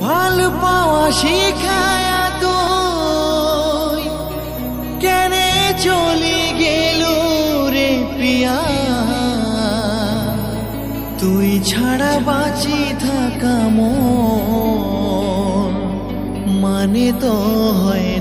ভালো পাওয়া শিখায়া তুই কেনে চলে গেল রে প্রিয়া তুই ছাড়া বাঁচি থাকা মন। মানে তো হয়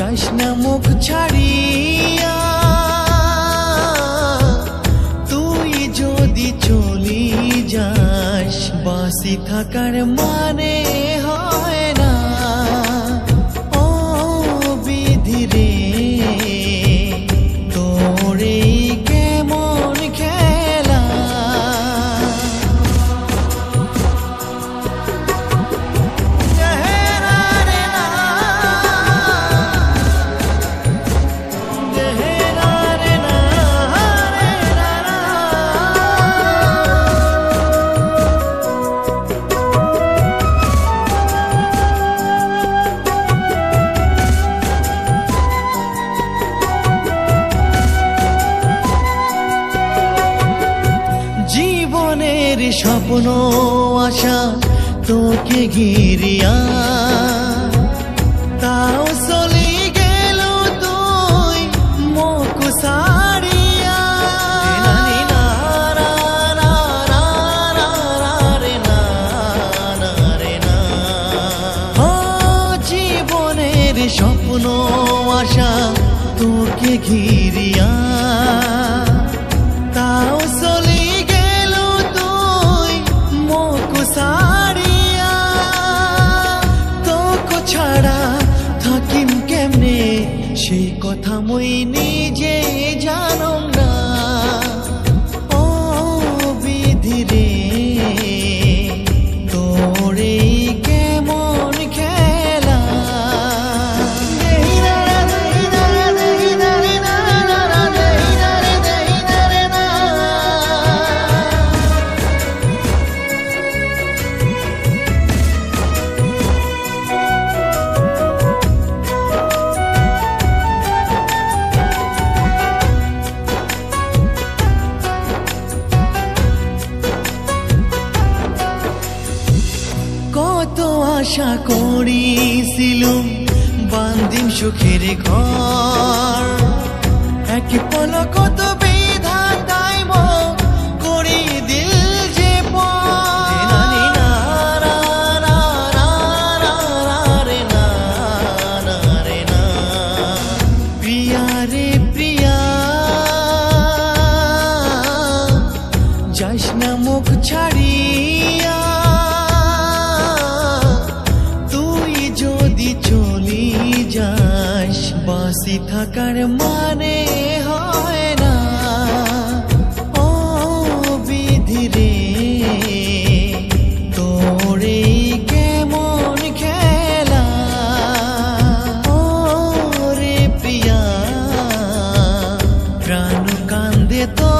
যাস না মুখ ছাড়িয়া তুই যদি চলি যাস বাসি থাকার মানে স্বপ্ন, আশা তোকে ঘিরিয়া। তাও চলি গেল তুই মুখ সারিয়া। জীবনের স্বপ্ন, আশা তোকে ঘিরিয়া। 为你 আশা করিছিলুম বান্দিম সুখের ঘর। এক পলক থাকার মানে হয় না। ও বিধি রে, তোরে কেমন খেলা? ও রে প্রিয়া প্রাণ কান্দে তো